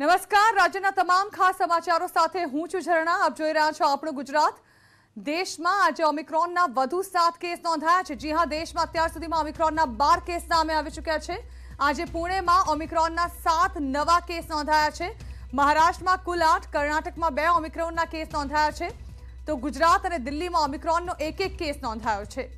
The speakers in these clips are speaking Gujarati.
નમસ્કાર, રાજ્યના તમામ ખાસ સમાચારો સાથે હું છું ઝરણા. આપ જોઈ રહ્યા છો આપણું ગુજરાત. દેશમાં આજે ઓમિક્રોનના વધુ સાત કેસ નોંધાયા છે. જી હા, દેશમાં અત્યાર સુધીમાં ઓમિક્રોનના બાર કેસ સામે આવી ચૂક્યા છે. આજે પુણેમાં ઓમિક્રોનના સાત નવા કેસ નોંધાયા છે. મહારાષ્ટ્રમાં કુલ આઠ, કર્ણાટકમાં બે ઓમિક્રોનના કેસ નોંધાયા છે. તો ગુજરાત અને દિલ્હીમાં ઓમિક્રોનનો એક એક કેસ નોંધાયો છે.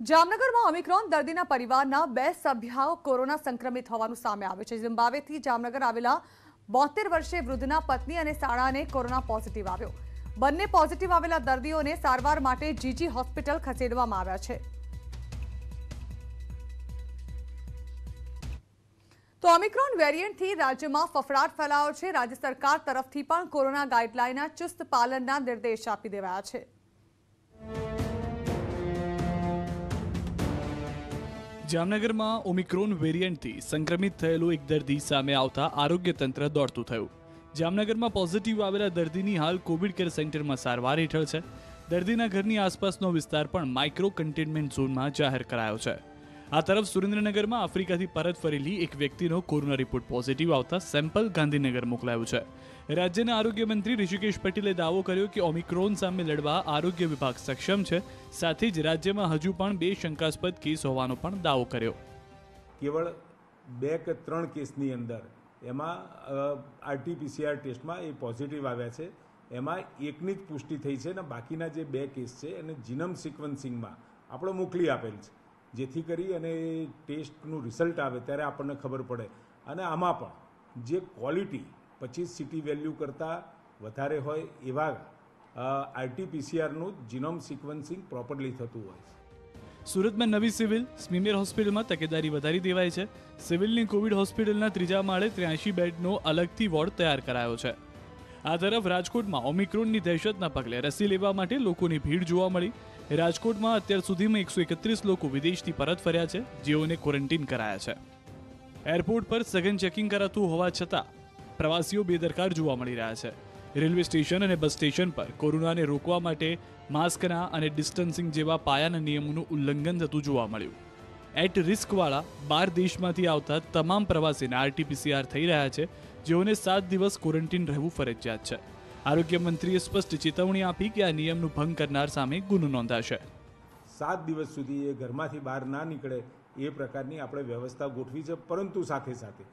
જામનગરમાં ઓમિક્રોન દર્દીના પરિવારના બે સભ્યો કોરોના સંક્રમિત હોવાનું સામે આવ્યું છે. ઝિમ્બાબ્વેથી જામનગર આવેલા બોતેર વર્ષે વૃદ્ધના પત્ની અને શાળાને કોરોના પોઝિટિવ આવ્યો. બંને પોઝિટિવ આવેલા દર્દીઓને સારવાર માટે જીજી હોસ્પિટલ ખસેડવામાં આવ્યા છે. તો ઓમિક્રોન વેરિયન્ટથી રાજ્યમાં ફફડાટ ફેલાયો છે. રાજ્ય સરકાર તરફથી પણ કોરોના ગાઈડલાઈનના ચુસ્ત પાલનના નિર્દેશ આપી દેવાયા છે. જામનગરમાં ઓમિક્રોન વેરિયન્ટથી સંક્રમિત થયેલું એક દર્દી સામે આવતા આરોગ્ય તંત્ર દોડતું થયું. જામનગરમાં પોઝિટિવ આવેલા દર્દીની હાલ કોવિડ કેર સેન્ટરમાં સારવાર હેઠળ છે. દર્દીના ઘરની આસપાસનો વિસ્તાર પણ માઇક્રો કન્ટેનમેન્ટ ઝોનમાં જાહેર કરાયો છે. આ તરફ સુરેન્દ્રનગરમાં આફ્રિકાથી પરત ફરેલી એક વ્યક્તિનો કોરોના રિપોર્ટ પોઝિટિવ આવતા સેમ્પલ ગાંધીનગર મોકલાયું છે. રાજ્યના આરોગ્ય મંત્રી ઋષિકેશ પટેલે દાવો કર્યો કે ઓમિક્રોન સામે લડવા આરોગ્ય વિભાગ સક્ષમ છે. સાથે જ રાજ્યમાં હજુ પણ બે શંકાસ્પદ કેસ હોવાનો પણ દાવો કર્યો. કેવળ બે કે ત્રણ કેસની અંદર એમાં આરટીપીસીઆર ટેસ્ટમાં એ પોઝિટિવ આવ્યા છે. એમાં એકની જ પુષ્ટિ થઈ છે અને બાકીના જે બે કેસ છે એને જીનમ સિક્વન્સિંગમાં આપણો મોકલી આપેલ છે. જેથી કરી અને ટેસ્ટનું રિઝલ્ટ આવે ત્યારે આપણને ખબર પડે. અને આમાં પણ જે ક્વોલિટી પચીસ સિટી વેલ્યુ કરતાં વધારે હોય એવા આરટીપીસીઆરનું જીનોમ સિક્વન્સિંગ પ્રોપરલી થતું હોય સુરતમાં નવી સિવિલ, સ્મીમેર હોસ્પિટલમાં તકેદારી વધારી દેવાય છે. સિવિલની કોવિડ હોસ્પિટલના ત્રીજા માળે ત્ર્યાસી બેડનો અલગથી વોર્ડ તૈયાર કરાયો છે. આ તરફ રાજકોટમાં ઓમિક્રોનની દહેશતના પગલે રસી લેવા માટે લોકોની ભીડ જોવા મળી. રાજકોટમાં અત્યાર સુધીમાં એકસો એકત્રીસ લોકો વિદેશથી પરત ફર્યા છે, જેઓને ક્વોરન્ટીન કરાયા છે. એરપોર્ટ પર સઘન ચેકિંગ કરાતું હોવા છતાં પ્રવાસીઓ બેદરકાર જોવા મળી રહ્યા છે. રેલવે સ્ટેશન અને બસ સ્ટેશન પર કોરોનાને રોકવા માટે માસ્કના અને ડિસ્ટન્સિંગ જેવા પાયાના નિયમોનું ઉલ્લંઘન થતું જોવા મળ્યું. એટ રિસ્કવાળા બાર દેશમાંથી આવતા તમામ પ્રવાસીને આરટીપીસીઆર થઈ રહ્યા છે, જેઓને સાત દિવસ ક્વોરન્ટીન રહેવું ફરજિયાત છે. આરોગ્ય મંત્રીએ સ્પષ્ટ ચેતવણી આપી કે આ નિયમનું ભંગ કરનાર સામે ગુનો નોંધાશે. સાત દિવસ સુધી એ ઘરમાંથી બહાર ના નીકળે એ પ્રકારની આપણે વ્યવસ્થા ગોઠવી છે પરંતુ સાથે સાથે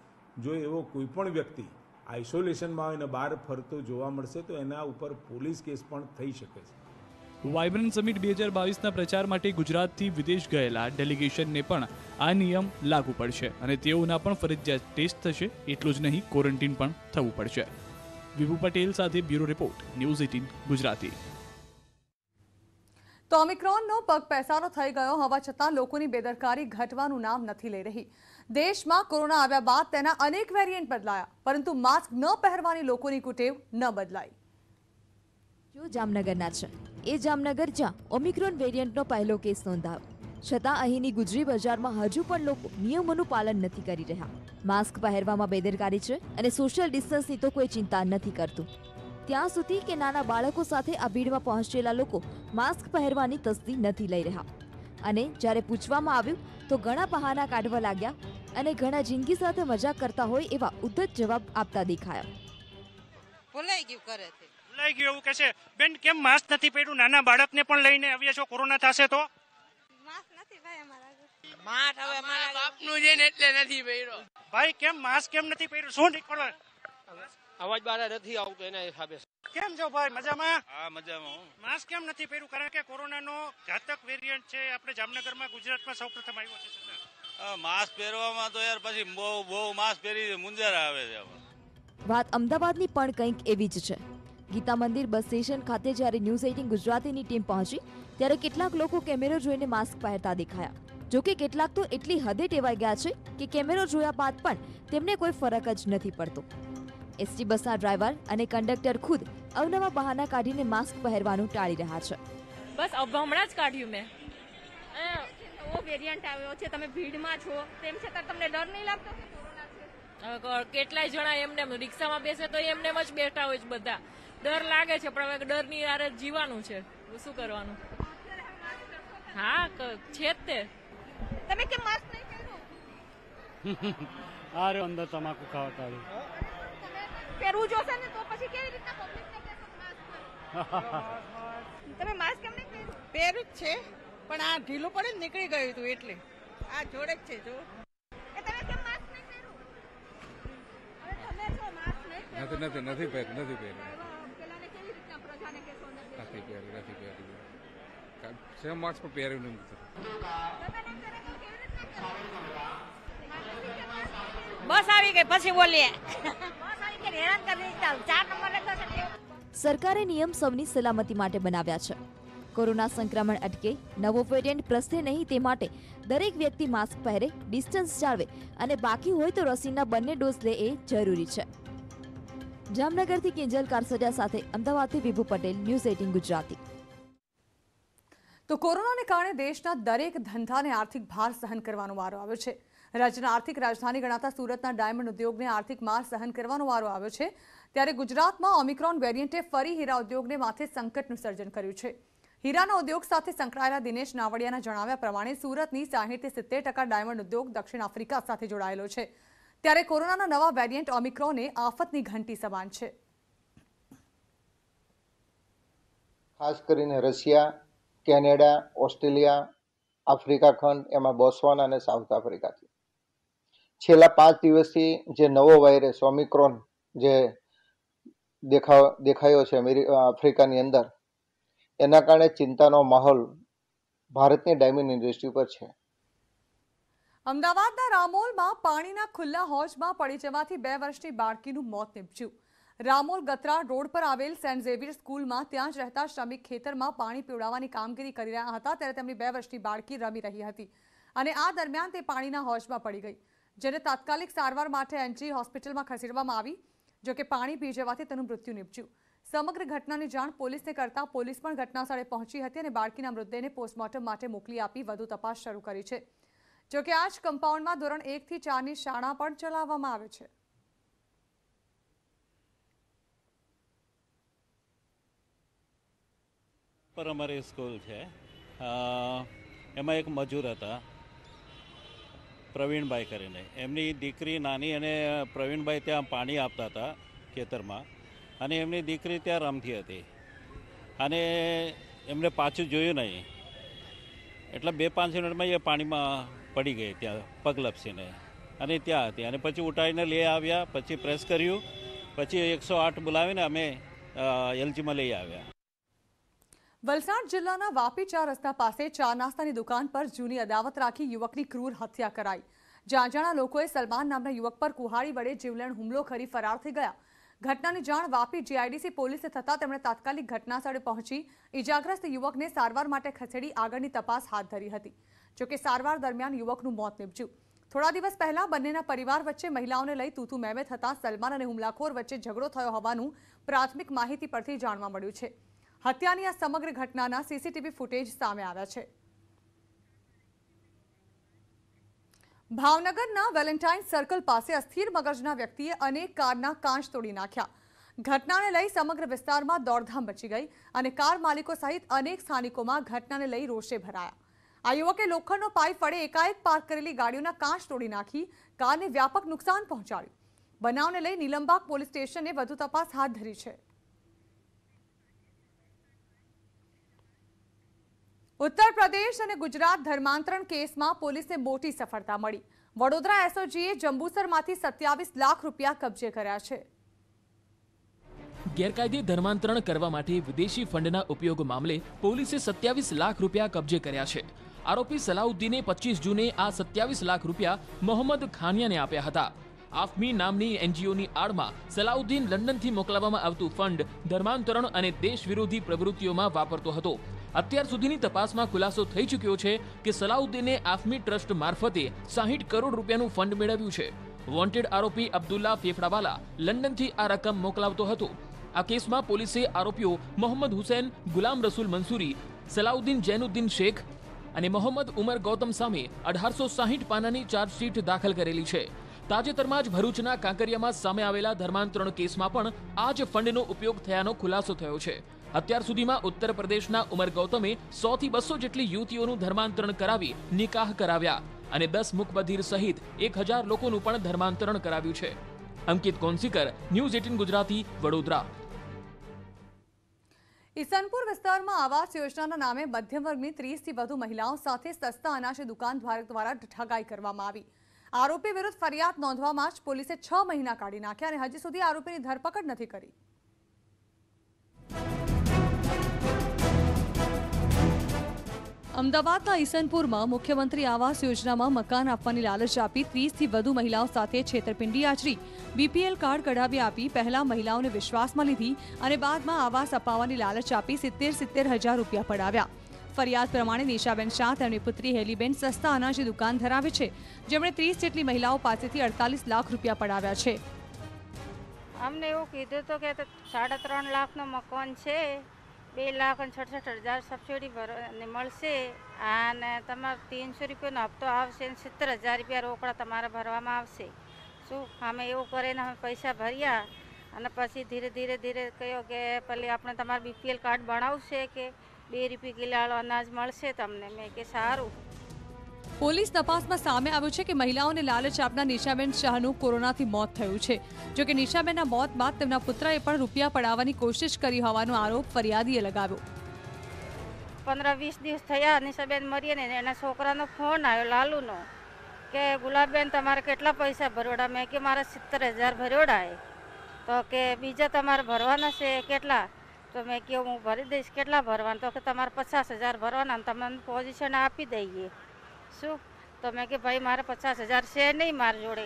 જો એવો કોઈ પણ વ્યક્તિ આઇસોલેશનમાં હોય અને બહાર ફરતો જોવા મળશે તો એના ઉપર પોલીસ કેસ પણ થઈ શકે છે. વાઇબ્રન્ટ સમિટ બે હજાર બાવીસના પ્રચાર માટે ગુજરાતથી વિદેશ ગયેલા ડેલિગેશનને પણ આ નિયમ લાગુ પડશે અને તેઓના પણ ફરજિયાત ટેસ્ટ થશે એટલું જ નહીં ક્વોરન્ટીન પણ થવું પડશે. વિભુ પટેલ સાથે bureau report news eighteen Gujarati. તો ઓમિક્રોનનો પગ પેસારો થઈ ગયો હોવા છતાં લોકોની બેદરકારી ઘટવાનું નામ નથી લઈ રહી. દેશમાં કોરોના આવ્યા બાદ તેના અનેક વેરિયન્ટ બદલાયા પરંતુ માસ્ક ન પહેરવાની લોકોની કુટેવ ન બદલાઈ. જો જામનગરના છે એ જામનગર જ્યાં ઓમિક્રોન વેરિયન્ટનો પહેલો કેસ નોંધાયો. છતાં અહીંની ગુજરી બજારમાં હજુ પણ લોકો નિયમોનું પાલન નથી કરી રહ્યા. માસ્ક પહેરવામાં બેદરકારી છે અને સોશિયલ ડિસ્ટન્સની તો કોઈ ચિંતા નથી કરતું. ત્યાં સુધી કે નાના બાળકો સાથે આ ભીડમાં પહોંચેલા લોકો માસ્ક પહેરવાની તસ્દી નથી લઈ રહ્યા. અને જ્યારે પૂછવામાં આવ્યું તો ઘણા બહાના કાઢવા લાગ્યા અને ઘણા જિંદગી સાથે મજાક કરતા હોય એવા ઉદ્ધત જવાબ આપતા દેખાયા. ભૂલાઈ ગયું કરે છે ભૂલાઈ ગયું એવું કે છે. બેન કેમ માસ્ક નથી પહેર્યું? નાના બાળકને પણ લઈને આવ્યા છો? કોરોના થશે તો? માટ હવે મારા બાપનું છે ને એટલે નથી પહેર્યો. ભાઈ કેમ માસ્ક કેમ નથી પહેર્યું? શું નીકળો અવાજ બાર નથી આવતો એના હિસાબે. કેમ છો ભાઈ મજામાં? હા મજામાં માસ્ક કેમ નથી પહેર્યું? કારણ કે કોરોનાનો ઘાતક વેરિયન્ટ છે આપણે જામનગરમાં ગુજરાતમાં સૌપ્રથમ આવ્યો છે માસ્ક પહેરવામાં તો યાર પછી બહુ બહુ માસ્ક પહેરી મુંજર આવે છે વાત અમદાવાદની પણ કંઈક એવી જ છે. ગીતા મંદિર બસ સ્ટેશન ખાતે જ્યારે ન્યૂઝ એઇટીન ગુજરાતીની ટીમ પહોંચી ત્યારે કેટલાક લોકો કેમેરો જોઈને માસ્ક પહેરતા દેખાયા. જો કે કેટલાક તો એટલી હદે ટેવાઈ ગયા છે કે કેમેરો જોયા બાદ પણ તેમને કોઈ ફરક જ નથી પડતો. એસટી બસના ડ્રાઈવર અને કંડક્ટર ખુદ અવનવા બહાના કાઢીને માસ્ક પહેરવાનું ટાળી રહ્યા છે. બસ હમણાં જ કાઢ્યું મેં. ઓ વેરિયન્ટ આવ્યો છે તમે ભીડમાં છો તેમ છતાં તમને ડર નહીં લાગતો કેટલાય જણા એમને રિક્ષામાં બેસે તો એમને એમ જ બેઠા હોય છે બધા. ડર લાગે છે પણ હવે ડરની આરે જીવાનું છે. શું કરવાનું? હા છે જ તે. તમે કેમ માસ્ક નહીં પહેર્યું અરે અંદર તમાકુ ખાવતા પહેરવું જોશે ને તો પછી કેવી રીતના પબ્લિકને કહેશો માસ્ક તમે માસ્ક કેમ નહીં પહેર્યું પહેર્યું જ છે પણ આ ઢીલું પડે ને નીકળી ગયું હતું એટલે. આ જોડે જ છે જો. એ તમે કેમ માસ્ક નહીં પહેર્યું હવે તમે છો માસ્ક નહીં પહેરો. નથી નથી નથી પહેર્યું નથી પહેર્યું? નથી પહેર્યું નથી પહેર્યું. પણ પહેર્યું નથી. બસ આવી ગઈ પછી બોલીએ. બસ આવી કે હેરાન કરી ચાલ ચાર નંબર લખો છે કેવું? સરકારે નિયમ સૌની સલામતી માટે બનાવ્યા છે. કોરોના સંક્રમણ અટકે નવો વેરિયન્ટ પ્રસરે નહીં તે માટે દરેક વ્યક્તિ માસ્ક પહેરે ડિસ્ટન્સ જાળવે અને બાકી હોય તો રસીના બંને ડોઝ લે એ જરૂરી છે. જામનગરથી કિંજલ કારસજા સાથે અમદાવાદથી વિભુ પટેલ ન્યૂઝ એટીન ગુજરાતી. તો કોરોનાને કારણે દેશના દરેક ધંધાને આર્થિક ભાર સહન કરવાનો વારો આવ્યો છે. રાજ્યના આર્થિક રાજધાની ગણાતા સુરતના ડાયમંડ ઉદ્યોગને આર્થિક માર સહન કરવાનો વારો આવ્યો છે. ત્યારે ગુજરાતમાં ઓમિક્રોન વેરિયન્ટે ફરી હીરા ઉદ્યોગને માથે સંકટનું સર્જન કર્યું છે. હીરાના ઉદ્યોગ સાથે સંકળાયેલા દિનેશ નાવડિયાના જણાવ્યા પ્રમાણે સુરતની સાહીઠથી સિત્તેર ટકા ડાયમંડ ઉદ્યોગ દક્ષિણ આફ્રિકા સાથે જોડાયેલો છે. ત્યારે કોરોનાના નવા વેરિયન્ટ ઓમિક્રોને આફતની ઘંટી સમાન છે. ખાસ કરીને રશિયા કેનેડા, ઓસ્ટ્રેલિયા, આફ્રિકા ખંડ, એમાં બોસ્વાના અને સાઉથ આફ્રિકાથી. છેલ્લા પાંચ દિવસથી જે નવો વાયરસ ઓમિક્રોન જે દેખા દેખાયો છે અમેરિ આફ્રિકાની અંદર, એના કારણે ચિંતાનો માહોલ ભારતની ડાયમંડ ઇન્ડસ્ટ્રી પર છે. અમદાવાદના રામોલમાં પાણીના ખુલ્લા હોજમાં પડી જવાથી બે વર્ષની બાળકીનું મોત નીપજ્યું. રામોલ ગત્રા રોડ પર આવેલ સેન્ટ ઝેવિયર સ્કૂલમાં ત્યાં જ રહેતા શ્રમિક ખેતરમાં પાણી પીવડાવવાની કામગીરી કરી રહ્યા હતા, ત્યારે તેમની બે વર્ષની બાળકી રમી રહી હતી અને આ દરમિયાન તે પાણીના હોજમાં પડી ગઈ. જેને તાત્કાલિક સારવાર માટે એનજી હોસ્પિટલમાં ખસેડવામાં આવી જોકે પાણી પી જવાથી તેનું મૃત્યુ નીપજ્યું. સમગ્ર ઘટનાની જાણ પોલીસને કરતા પોલીસ પણ ઘટનાસ્થળે પહોંચી હતી અને બાળકીના મૃતદેહને પોસ્ટમોર્ટમ માટે મોકલી આપી વધુ તપાસ શરૂ કરી છે. જોકે આ જ કમ્પાઉન્ડમાં ધોરણ એકથી ચારની શાળા પણ ચલાવવામાં આવે છે. પર અમારી સ્કૂલ છે. એમાં એક મજૂર હતા, પ્રવીણભાઈ કરીને. એમની દીકરી નાની અને પ્રવીણભાઈ ત્યાં પાણી આપતા હતા ખેતરમાં. અને એમની દીકરી ત્યાં રમતી હતી. અને એમને પાછું જોયું નહીં. એટલે બે પાંચ મિનિટમાં એ પાણીમાં પડી ગઈ ત્યાં પગ લપસીને અને ત્યાં હતી. અને પછી ઉઠાવીને લઈ આવ્યા, પછી પ્રેસ કર્યું. પછી એકસો આઠ બોલાવીને અમે એલજીમાં લઈ આવ્યા. વલસાડ જિલ્લાના વાપી ચાર રસ્તા પાસે ચા નાસ્તાની દુકાન પર જૂની અદાવત રાખી યુવકની ક્રૂર હત્યા કરાઈ. જાણજાણા લોકોએ સલમાન નામના યુવક પર કુહાડી વડે જીવલેણ હુમલો કરી ફરાર થઈ ગયા. ઘટનાની જાણ વાપી જીઆઈડીસી પોલીસે થતાં તેમણે તાત્કાલિક ઘટનાસ્થળે પહોંચી ઇજાગ્રસ્ત યુવકને સારવાર માટે ખસેડી આગળની તપાસ હાથ ધરી હતી. જોકે સારવાર દરમિયાન યુવકનું મોત નીપજ્યું. થોડા દિવસ પહેલા બંનેના પરિવાર વચ્ચે મહિલાઓને લઈ તૂતુ મેમે થતાં સલમાન અને હુમલાખોર વચ્ચે ઝઘડો થયો હોવાનું પ્રાથમિક માહિતી પરથી જાણવા મળ્યું છે. હત્યાની આ સમગ્ર ઘટનાના સીસીટીવી ફૂટેજ સામે આવ્યા છે. ભાવનગરના વેલેન્ટાઇન સર્કલ પાસે અસ્થિર મગજના વ્યક્તિએ અનેક કારના કાંચ તોડી નાખ્યા. ઘટનાને લઈ સમગ્ર વિસ્તારમાં દોડધામ મચી ગઈ અને કાર માલિકો સહિત અનેક સ્થાનિકોમાં ઘટનાને લઈ રોષે ભરાયા. આ યુવકે લોખંડનો પાઇપ વડે એકાએક પાર્ક કરેલી ગાડીઓના કાંચ તોડી નાખી, કારને વ્યાપક નુકસાન પહોંચાડ્યું. બનાવને લઈ નીલમબાગ પોલીસ સ્ટેશને વધુ તપાસ હાથ ધરી છે. ઉત્તર પ્રદેશ અને ગુજરાત ધર્માંતરણ કેસમાં પોલીસને મોટી સફળતા મળી. વડોદરા એસઓજીએ જંબુસરમાંથી સત્યાવીસ લાખ રૂપિયા કબજે કર્યા છે. ગેરકાયદે ધર્માંતરણ કરવા માટે વિદેશી ફંડના ઉપયોગ મામલે પોલીસે સત્યાવીસ લાખ રૂપિયા કબજે કર્યા છે. આરોપી સલાઉદ્દીને પચીસ જૂને આ સત્યાવીસ લાખ રૂપિયા મોહમ્મદ ખાનિયાને આપ્યા હતા. આફમી નામની એનજીઓની આડમાં સલાઉદ્દીન લંડનથી મોકલાવવામાં આવતું ફંડ ધર્માંતરણ અને દેશ વિરોધી પ્રવૃત્તિઓમાં વાપરતો હતો. અત્યાર સુધીની તપાસમાં ખુલાસો થઈ ચૂક્યો છે કે સલાઉદ્દીને આફમી ટ્રસ્ટ મારફતે સાહીઠ કરોડ રૂપિયાનું ફંડ મેળવ્યું છે. વોન્ટેડ આરોપી અબ્દુલ્લા ફેફડાવાલા લંડનથી આ રકમ મોકલાવતો હતો. આ કેસમાં પોલીસે આરોપીઓ મોહમ્મદ હુસૈન, ગુલામ રસુલ મંસૂરી, સલાઉદ્દીન જૈનુદ્દીન શેખ અને મોહમ્મદ ઉમર ગૌતમ સામે અઢારસો સાહીઠ પાનાની ચાર્જશીટ દાખલ કરેલી છે. તાજેતરમાં જ ભરૂચના કાંકરિયામાં સામે આવેલા ધર્માંતરણ કેસમાં પણ આ જ ફંડનો ઉપયોગ થયાનો ખુલાસો થયો છે. અત્યાર સુધીમાં ઉત્તર પ્રદેશના ઉમર ગૌતમે સો થી બસો જેટલી યુવતીઓનું ધર્માંતરણ કરાવી નિકાહ કરાવ્યા અને દસ મુકબધીર સહિત એક હજાર લોકોનું પણ ધર્માંતરણ કરાવ્યું છે. Ankit Konsikar, news eighteen Gujarati, Vadodara. Isanpur વિસ્તારમાં આવાસ યોજનાના નામે મધ્યમ વર્ગની ત્રીસથી વધુ મહિલાઓ સાથે સસ્તા અનાજની દુકાન ધારક દ્વારા ઠગાઈ કરવામાં આવી. આરોપી વિરુદ્ધ ફરિયાદ નોંધવામાં જ પોલીસે છ મહિના કાઢી નાખ્યા અને હજી સુધી આરોપીની ધરપકડ નથી કરી. અમદાવાદના ઈસનપુરમાં મુખ્યમંત્રી આવાસ યોજનામાં મકાન આપવાની લાલચ આપી ત્રીસથી વધુ મહિલાઓ સાથે છેતરપિંડી આચરી બીપીએલ કાર્ડ કઢાવી આપી પહેલા મહિલાઓને વિશ્વાસમાં લીધી અને બાદમાં આવાસ અપાવવાની લાલચ આપી સિત્તેર સિત્તેર હજાર રૂપિયા પડાવ્યા. ફરિયાદ પ્રમાણે નિશાબેન શાહ તેમની પુત્રી હેલીબેન સસ્તા અનાજની દુકાન ધરાવે છે. જેમણે ત્રીસ જેટલી મહિલાઓ પાસેથી અડતાલીસ લાખ રૂપિયા પડાવ્યા છે. અમને એવું કીધું તો કે સાડા ત્રણ લાખનો મકાન છે. બે લાખ અને છઠસઠ હજાર સબસિડી ભરવાની મળશે. અને તમારો ત્રણસો રૂપિયાનો હપ્તો આવશે અને સિત્તેર હજાર રૂપિયા રોકડા તમારે ભરવામાં આવશે. શું? અમે એવું કરીને અમે પૈસા ભર્યા અને પછી ધીરે ધીરે ધીરે કહ્યું કે પેલી આપણે તમારું બીપીએલ કાર્ડ બનાવશે કે બે રૂપિયા કિલાળો અનાજ મળશે તમને. મેં કે સારું. પોલીસ તપાસમાં સામે આવ્યું છે કે મહિલાઓને લાલચ આપનાર નિશાબેન શાહનું કોરોનાથી મોત થયું છે. જો કે નિશાબેનના મોત બાદ તેમના પુત્રએ પણ રૂપિયા પડાવવાની કોશિશ કરી હોવાનો આરોપ ફરિયાદીએ લગાવ્યો. પંદર વીસ દિવસ થયા નિશાબેન મરીએ ને એના છોકરાનો ફોન આવ્યો લાલુનો કે ગુલાબબેન તમારે કેટલા પૈસા ભરવડા મેં કે મારા સિત્તેર હજાર ભરોડા એ તો કે, બીજા તમારે ભરવાના છે કેટલા? તો મેં કહ્યું હું ભરી દઈશ, કેટલા ભરવાના? તો કે, તમારે પચાસ હજાર ભરવાના તમને પોઝિશન આપી દઈએ. શું? તો મેં કે ભાઈ, મારે પચાસ હજાર છે નહીં મારી જોડે.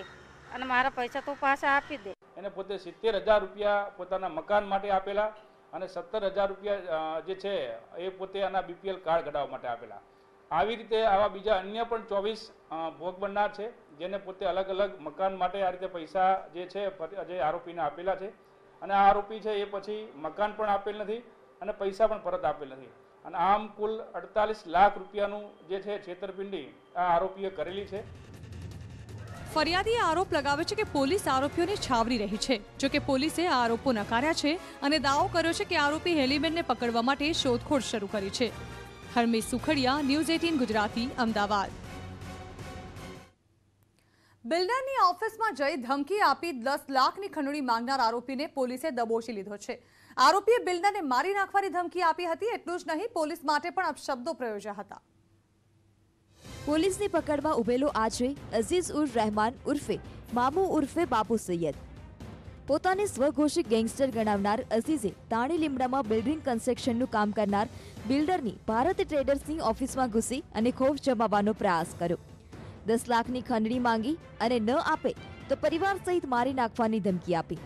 અને મારા પૈસા તું પાછા આપી દે. એને પોતે સિત્તેર હજાર રૂપિયા પોતાના મકાન માટે આપેલા અને સત્તર હજાર રૂપિયા જે છે, એ પોતે આના બીપીએલ કાર્ડ કઢાવવા માટે આપેલા. આવી રીતે આવા બીજા અન્ય પણ ચોવીસ ભોગ બનનાર છે, જેને પોતે અલગ અલગ મકાન માટે આ રીતે પૈસા જે છે જે આરોપીને આપેલા છે. અને આ આરોપી છે, એ પછી મકાન પણ આપેલ નથી અને પૈસા પણ પરત આપેલ નથી. અને આમ કુલ અડતાલીસ લાખ રૂપિયાનું જે છે છેતરપિંડી આ આરોપીએ કરેલી છે. ફરિયાદીએ આરોપ લગાવે છે કે પોલીસ આરોપીઓને છાવરી રહી છે. જો કે પોલીસે આ આરોપો નકાર્યા છે અને દાવો કર્યો છે કે આરોપી હેલીમેનને પકડવા માટે શોધખોળ શરૂ કરી છે. Harmi Sukhadia, news eighteen Gujarati, Ahmedabad. બિલ્ડરની ઓફિસમાં જઈ ધમકી આપી દસ લાખની ખંડણી માંગનાર આરોપીને પોલીસે દબોચી લીધો છે. આરોપીએ બિલ્ડરને મારી નાખવાની ધમકી આપી હતી, એટલું જ નહીં, પોલીસ માટે પણ અપશબ્દો પ્રયોજ્યા હતા. પોલીસની પકડમાં ઉભેલો આજે અઝીઝ ઉર રહેમાન ઉર્ફે, મામુ ઉર્ફે બાપુ સૈયદ. પોતાને સ્વઘોષિત ગેંગસ્ટર ગણાવનાર અઝીઝે તાણી લીમડામાં બિલ્ડિંગ કન્સ્ટ્રક્શનનું કામ કરનાર બિલ્ડરની ભારત ટ્રેડર્સની ઓફિસમાં ઘૂસી અને ખોફ જમાવવાનો પ્રયાસ કર્યો. દસ લાખની ખંડણી માંગી અને ન આપે તો પરિવાર સહિત મારી નાખવાની ધમકી આપી.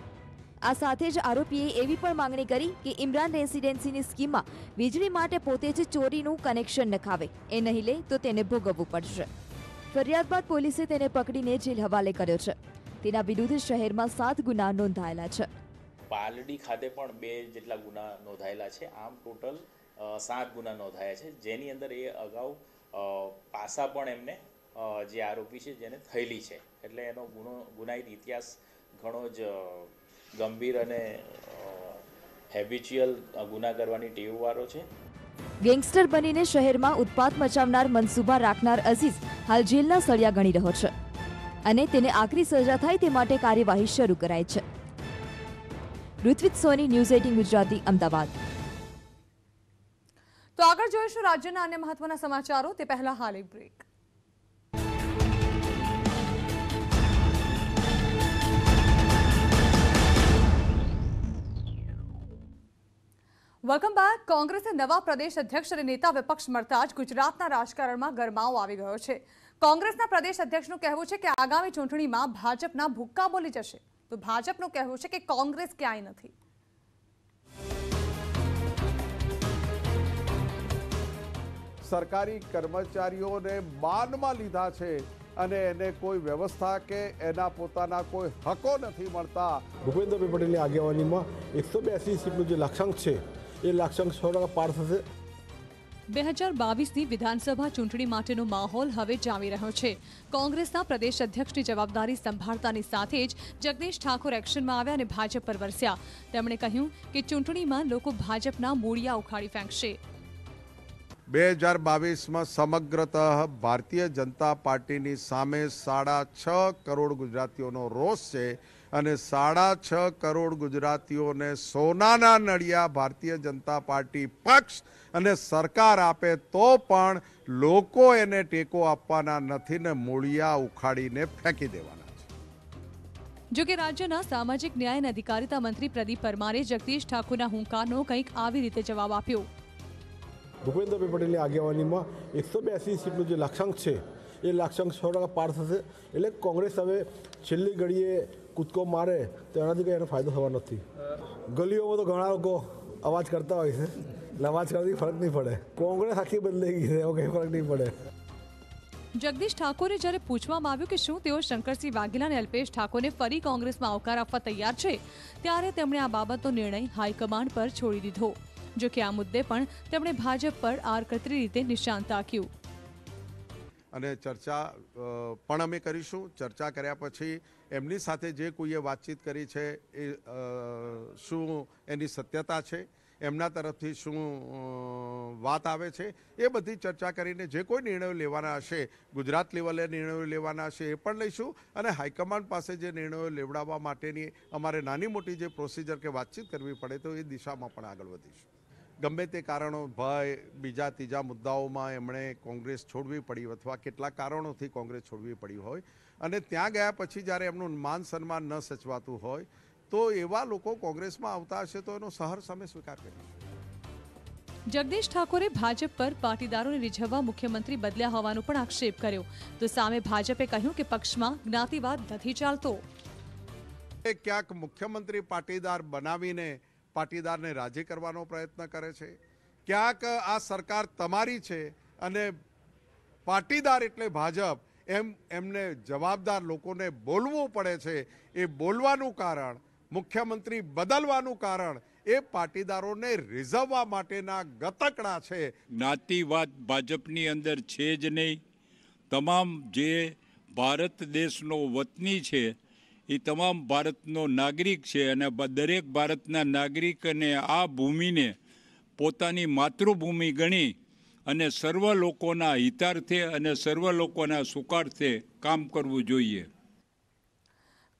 આ સાથે જ આરોપીએ એવી પણ માંગણી કરી કે ઇમરાન રેસિડેન્સીની સ્કીમમાં વીજળી માટે પોતે જ ચોરીનું કનેક્શન નખાવે. એ નહીં લે તો તેને ભોગવવું પડશે. ફરિયાદ બાદ પોલીસે તેને પકડીને જેલ હવાલે કર્યો છે. તેના વિરુદ્ધ શહેરમાં સાત ગુના નોંધાયેલા છે. પાલડી ખાતે પણ બે જેટલા ગુના નોંધાયેલા છે. આમ ટોટલ સાત ગુના નોંધાયા છે. જેની અંદર એ અગાઉ પાસા પણ એમને જે આરોપી છે જેને થયેલી છે. એટલે એનો ગુનો ગુનાહિત ઇતિહાસ ઘણો જ ગંભીર અને હેબિચ્યુઅલ ગુના કરવાની ટેવવાળો છે. ગેંગસ્ટર બનીને શહેરમાં ઉત્પાત મચાવનાર મનસુબા રાખનાર અઝીઝ હાલ જેલના સળિયા ગણી રહ્યો છે અને તેને આકરી સજા થાય તે માટે કાર્યવાહી શરૂ કરાઈ છે. Ritvik Soni news eighteen Gujarati Ahmedabad. તો આગળ જોઈશું રાજ્યના અન્ય મહત્વના સમાચારો તે પહેલા હાલ એક બ્રેક. વેલકમ બેક કોંગ્રેસે નવા પ્રદેશ અધ્યક્ષ અને નેતા વિપક્ષ મળતા જ ગુજરાતના રાજકારણમાં ગરમાવો આવી ગયો છે. કોંગ્રેસના પ્રદેશ અધ્યક્ષનું કહેવું છે કે આગામી ચૂંટણીમાં ભાજપના ભુક્કા બોલી જશે. તો ભાજપનું કહેવું છે કે કોંગ્રેસ ક્યાંય નથી. સરકારી કર્મચારીઓને માનમાં લીધા છે અને એને કોઈ વ્યવસ્થા કે એના પોતાના કોઈ હકો નથી મળતા. ભૂપેન્દ્રભાઈ પટેલની આગેવાનીમાં એકસો બ્યાસી સીટનું જે લક્ષ્યાંક છે એ લાક્ષણિક સો ટકા પાર થશે બે હજાર બાવીસની વિધાનસભા ચૂંટણી માટેનો માહોલ હવે જામી રહ્યો છે. કોંગ્રેસના પ્રદેશ અધ્યક્ષની જવાબદારી સંભાળતાની સાથે જ જગદીશ ઠાકોર એક્શનમાં આવ્યા અને ભાજપ પર વરસ્યા. તેમણે કહ્યું કે ચૂંટણીમાં લોકો ભાજપના મૂળિયા ઉખાડી ફેંકશે. બે હજાર બાવીસમાં સમગ્રતઃ ભારતીય જનતા પાર્ટીની સામે સાડા છ કરોડ ગુજરાતીઓનો રોષ છે. અને સાડા છ કરોડ ગુજરાતીઓને સોનાના નડિયા ભારતીય જનતા પાર્ટી પક્ષ અને સરકાર આપે તો પણ લોકો એને ટેકો આપવાના નથી ને મૂળિયા ઉખાડીને ફેંકી દેવાના જો કે રાજ્યના સામાજિક ન્યાય અને અધિકારિતા મંત્રી પ્રદીપ પરમારે જગદીશ ઠાકોરના હુંકારનો કંઈક આવી રીતે જવાબ આપ્યો. ભૂપેન્દ્રભાઈ પટેલની આગેવાનીમાં એકસો બ્યાસી સીટનું જે લક્ષ્યાંક છે એ લક્ષ્યાંક સો ટકા પાર થશે. એટલે કોંગ્રેસ હવે છેલ્લી ઘડીએ કૂદકો મારે, તો એનાથી કંઈ એનો ફાયદો થવાનો નથી. ગલીઓમાં તો ઘણા લોકો અવાજ કરતા હોય છે. એટલે અવાજ કરવાથી ફરક નહીં પડે. કોંગ્રેસ આખી બદલાઈ ગઈ છે એવો કંઈ ફરક નહીં પડે. જગદીશ ઠાકોરે જ્યારે પૂછવામાં આવ્યું કે શું તેઓ શંકરસિંહ વાઘેલા અને અલ્પેશ ઠાકોરને ફરી કોંગ્રેસમાં આવકાર આપવા તૈયાર છે, ત્યારે તેમણે આ બાબતનો નિર્ણય હાઈકમાન્ડ પર છોડી દીધો. જો કે આ મુદ્દે પણ તેમણે ભાજપ પર આરકતરી રીતે નિશાન તાક્યું. અને ચર્ચા પણ અમે કરીશું. ચર્ચા કર્યા પછી એમની સાથે જે કોઈએ વાતચીત કરી છે એ શું એની સત્યતા છે, એમના તરફથી શું વાત આવે છે, એ બધી ચર્ચા કરીને જે કોઈ નિર્ણયો લેવાના હશે, ગુજરાત લેવલે નિર્ણયો લેવાના હશે એ પણ લઈશું. અને હાઈકમાન્ડ પાસે જે નિર્ણયો લેવડાવવા માટેની અમારે નાની મોટી જે પ્રોસિજર કે વાતચીત કરવી પડે તો એ દિશામાં પણ આગળ વધીશું. ગમે તે કારણો ભય બીજા ત્રીજા મુદ્દાઓમાં એમણે કોંગ્રેસ છોડવી પડી અથવા કેટલાક કારણોથી કોંગ્રેસ છોડવી પડી હોય અને ત્યાં ગયા પછી જ્યારે એમનું માન સન્માન ન સચવાતું હોય તો એવા લોકો કોંગ્રેસમાં આવતા હશે તો એનો સહર સામે સ્વીકાર કર્યો જગદીશ ઠાકોરે ભાજપ પર પાટીદારોને રીઝવવા મુખ્યમંત્રી બદલ્યા હોવાનો પણ આક્ષેપ કર્યો. તો સામે ભાજપે કહ્યું કે પક્ષમાં જ્ઞાતિવાદ નથી ચાલતો. ક્યાંક મુખ્યમંત્રી પાટીદાર બનાવીને પાટીદારને રાજી કરવાનો પ્રયત્ન કરે છે. ક્યાંક આ સરકાર તમારી છે અને પાટીદાર એટલે ભાજપ, એમ એમને જવાબદાર લોકોને બોલવું પડે છે. એ બોલવાનું કારણ, મુખ્યમંત્રી બદલવાનું કારણ, એ પાટીદારોને રીઝવવા માટેના ગતકડા છે. જ્ઞાતિવાદ ભાજપની અંદર છે જ નહીં. તમામ જે ભારત દેશનો વતની છે એ તમામ ભારતનો નાગરિક છે અને દરેક ભારતના નાગરિકને આ ભૂમિને પોતાની માતૃભૂમિ ગણી અને સર્વ લોકોના હિતાર્થે અને સર્વ લોકોના સુખાર્થે કામ કરવું જોઈએ.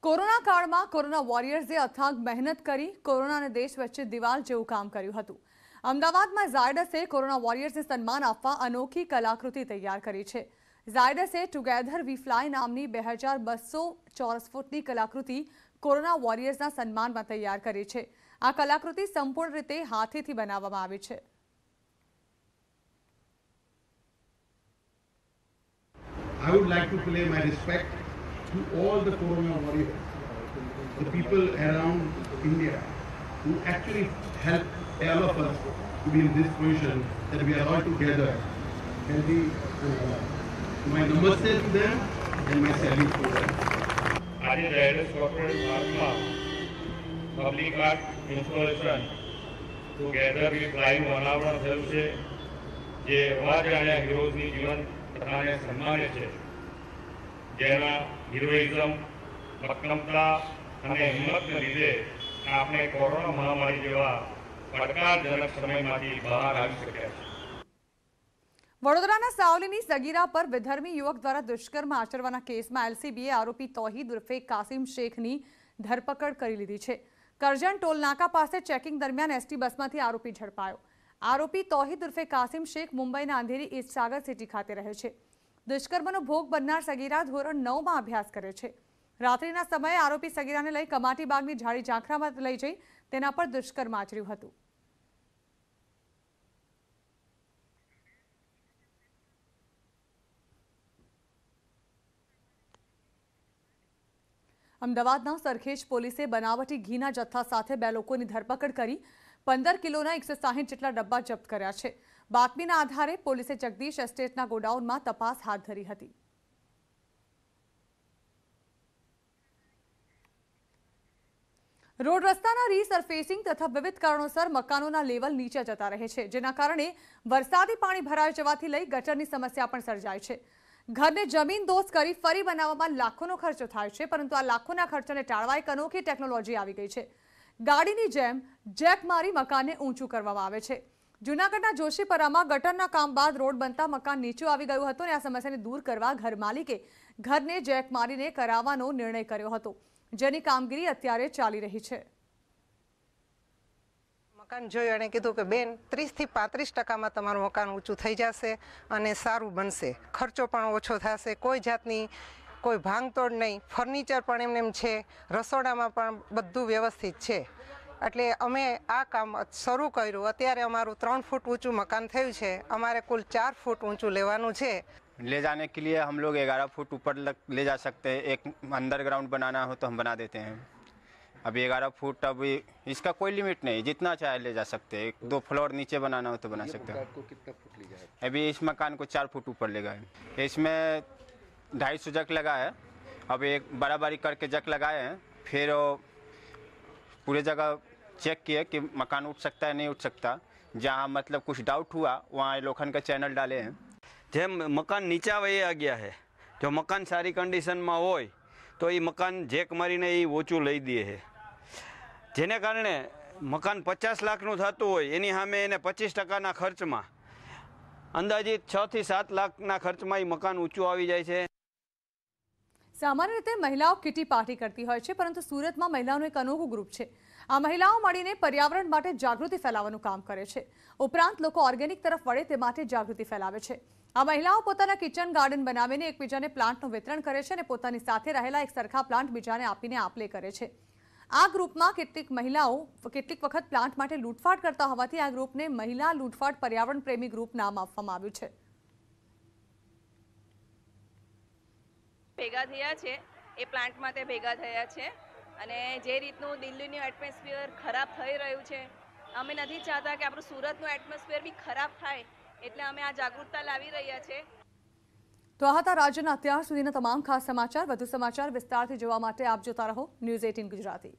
કોરોના કાળમાં કોરોના વોરિયર્સે અથાગ મહેનત કરી કોરોના દેશ વચ્ચે દિવાલ જેવું કામ કર્યું હતું. અમદાવાદમાં ઝાયડસે કોરોના વોરિયર્સને સન્માન આપવા અનોખી કલાકૃતિ તૈયાર કરી છે. ઝાયડસે ટુગેધર વી ફ્લાય નામની બે હજાર બસો ચોરસ ફૂટની કલાકૃતિ કોરોના વોરિયર્સના સન્માનમાં તૈયાર કરી છે આ કલાકૃતિ સંપૂર્ણ રીતે હાથીથી બનાવવામાં આવી છે I would like to pay my respect to all the Corona warriors, the people around India who actually helped all of us to be in this position that we are all together, healthy and alive. My namaste to there and my selling to them. આજે ઝાયડસ કોર્પોરેટ પાર્કમાં public art installation together with live અનાવરણ થયું છે, જે એવા જાણ્યા હીરોઝની જીવન કથાને સન્માને છે જેના હિરોઇઝમ મક્કમતા અને હિંમતને લીધે આપણે કોરોના મહામારી જેવા પડકારજનક સમયમાંથી બહાર આવી શક્યા છે વડોદરાના સાવલીની સગીરા પર વિધર્મી યુવક દ્વારા દુષ્કર્મ આચરવાના કેસમાં એલસીબીએ આરોપી તોહીદ ઉર્ફે કાસિમ શેખની ધરપકડ કરી લીધી છે. કરજણ ટોલ નાકા પાસે ચેકિંગ દરમિયાન એસટી બસમાંથી આરોપી ઝડપાયો. આરોપી તોહીદ ઉર્ફે કાસિમ શેખ મુંબઈના અંધેરી ઈસ્ટ સાગર સિટી ખાતે રહે છે. દુષ્કર્મનો ભોગ બનનાર સગીરા ધોરણ નવમાં અભ્યાસ કરે છે. રાત્રિના સમયે આરોપી સગીરાને લઈ કમાટી બાગની ઝાડી ઝાંખરામાં લઈ જઈ તેના પર દુષ્કર્મ આચર્યું હતું. અમદાવાદના સરખેજ પોલીસે બનાવટી ઘીના જથ્થા સાથે બે લોકોની ધરપકડ કરી પંદર કિલોના એકસો જેટલા ડબ્બા જપ્ત કર્યા છે. બાતમીના આધારે પોલીસે જગદીશ એસ્ટેટના ગોડાઉનમાં તપાસ હાથ ધરી હતી. રોડ રસ્તાના રીસરફેસિંગ તથા વિવિધ કારણોસર મકાનોના લેવલ નીચે જતા રહે છે, જેના કારણે વરસાદી પાણી ભરાઈ જવાથી લઈ ગટરની સમસ્યા પણ સર્જાય છે. ઘરને જમીન દોસ્ત કરી ફરી બનાવવામાં લાખોનો ખર્ચો થાય છે, પરંતુ આ લાખોના ખર્ચને ટાળવા એક અનોખી ટેકનોલોજી આવી ગઈ છે. ગાડીની જેમ જેક મારી મકાનને ઊંચું કરવામાં આવે છે. જૂનાગઢના જોશીપરામાં ગટરના કામ બાદ રોડ બનતા મકાન નીચું આવી ગયું હતું અને આ સમસ્યાને દૂર કરવા ઘર માલિકે ઘરને જેક મારીને કરાવવાનો નિર્ણય કર્યો હતો. જેની કામગીરી અત્યારે ચાલી રહી છે. મકાન જોયું એણે કીધું કે બેન ત્રીસથી પાંત્રીસ ટકામાં તમારું મકાન ઊંચું થઈ જશે અને સારું બનશે ખર્ચો પણ ઓછો થશે કોઈ જાતની કોઈ ભાંગતોડ નહીં ફર્નિચર પણ એમને એમ છે રસોડામાં પણ બધું વ્યવસ્થિત છે એટલે અમે આ કામ શરૂ કર્યું અત્યારે અમારું ત્રણ ફૂટ ઊંચું મકાન થયું છે અમારે કુલ ચાર ફૂટ ઊંચું લેવાનું છે ले जाने के लिए हम लोग ग्यारह फुट ऊपर लग- ले जा सकते हैं एक अंडरग्राउंड बनाना हो तो हम बना देते हैं अभी ग्यारह फुट अभी इसका कोई लिमिट नहीं जितना चाहे ले जा सकते हैं एक दो फ्लोर नीचे बनाना हो तो बना सकते हैं को कितना फुट लीजिए अभी इस मकान को चार फुट ऊपर ले गए इसमें ढाई सौ जक लगा है अब एक बराबरी करके जक लगाए हैं फिर वो पूरे जगह चेक किए कि मकान उठ सकता है नहीं उठ सकता जहाँ मतलब कुछ डाउट हुआ वहाँ लोखंड का चैनल डाले हैं જેમ મકાન નીચા વયા ગયા છે જો મકાન સારી કન્ડિશનમાં હોય તો એ મકાન જેક મારીને એ ઓછું લઈ દે છે જેને કારણે મકાન પચાસ લાખનું થતું હોય, એની સામે એને પચીસ ટકાના ખર્ચમાં. અંદાજિત છ થી સાત લાખના ખર્ચમાં એ મકાન ઊંચું આવી જાય છે. સામાન્ય રીતે મહિલાઓ કિટી પાર્ટી કરતી હોય છે, પરંતુ સુરતમાં મહિલાઓનું એક અનોખું ગ્રુપ છે. આ મહિલાઓ મળીને પર્યાવરણ માટે જાગૃતિ ફેલાવવાનું કામ કરે છે. ઉપરાંત લોકો ઓર્ગેનિક તરફ વળે તે માટે જાગૃતિ ફેલાવે છે. આ મહિલાઓ પોતાના કિચન ગાર્ડન બનાવીને એકબીજાને પ્લાન્ટનું વિતરણ કરે છે અને પોતાની સાથે રહેલા એક સરખા પ્લાન્ટ બીજાને આપીને આપલે કરે છે. આ ગ્રુપમાં કેટલીક મહિલાઓ કેટલીક વખત પ્લાન્ટ માટે લૂંટફાટ કરતા હોવાથી આ ગ્રુપને મહિલા લૂંટફાટ પર્યાવરણ પ્રેમી ગ્રુપ નામ આપવામાં આવ્યું છે. ભેગા થયા છે. એ પ્લાન્ટ માટે ભેગા થયા છે. અને જે રીતનું દિલ્હીનું એટમોસ્ફિયર ખરાબ થઈ રહ્યું છે, અમે નથી ચાહતા કે આપણું સુરતનું એટમોસ્ફિયર બી ખરાબ થાય, એટલે અમે આ જાગૃતતા લાવી રહ્યા છે. તો આ હતા રાજ્યના અત્યાર સુધીના તમામ ખાસ સમાચાર. વધુ સમાચાર વિસ્તારથી જોવા માટે આપ જોતા રહો ન્યૂઝ એટીન ગુજરાતી.